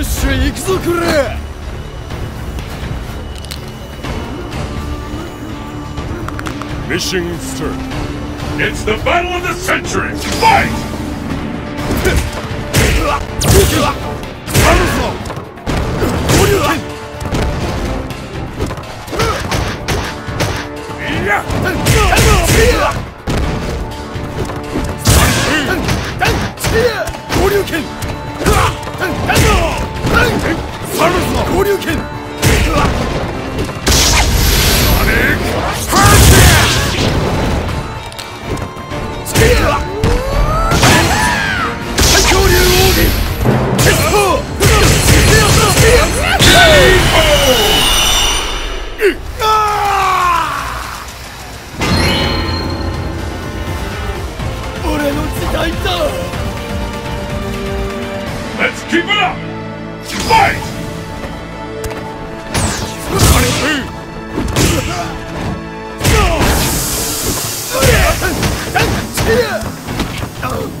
っしゃ行くぞこれ Mission start. It's the battle of the century! Fight! サルスの交流権 keep it up! Fight! 最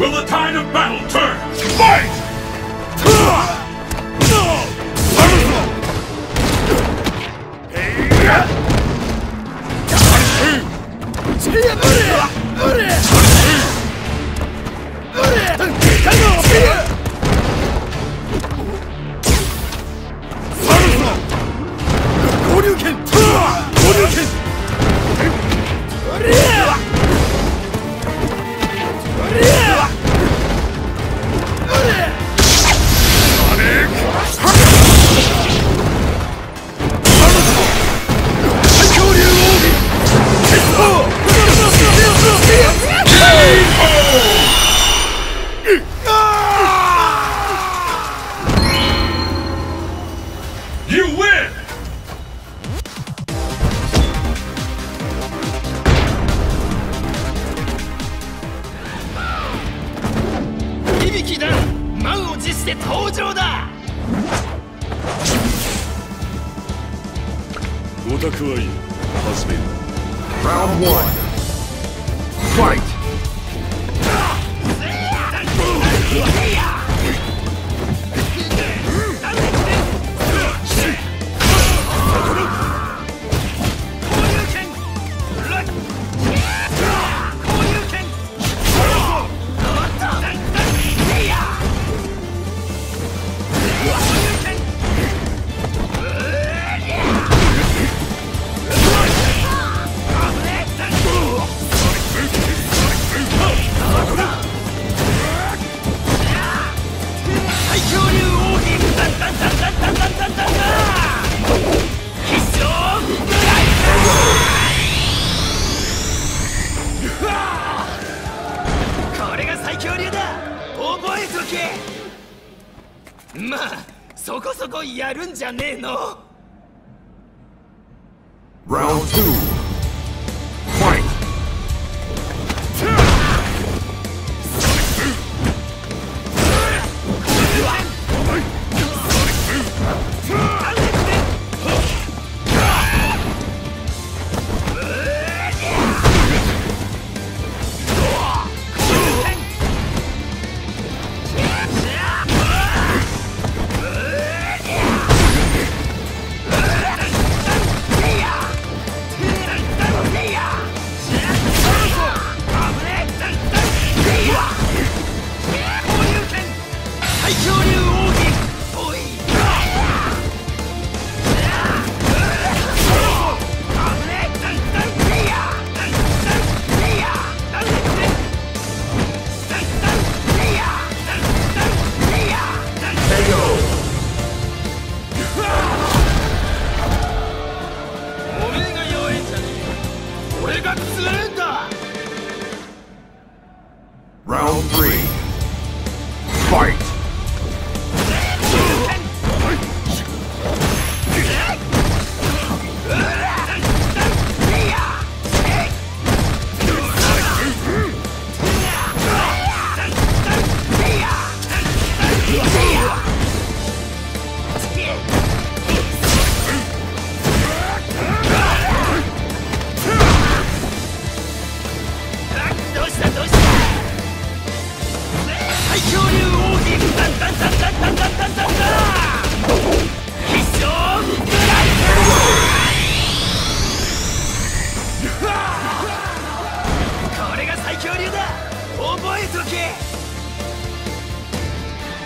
Will the tide of battle turn? Fight! 合して登場だオタクはいい。始めよう。Round one. Fight! 恐竜だ。覚えとけ。まあそこそこやるんじゃねえの。Round 2最強に奥義俺が釣れんだ。Round 3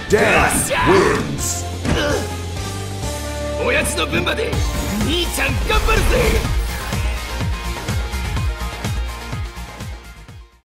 Dan wins. おやつの分まで兄ちゃん頑張るぜ